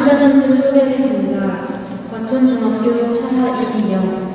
투자 선수를 소개하겠습니다. 관천중학교 차하 이기영,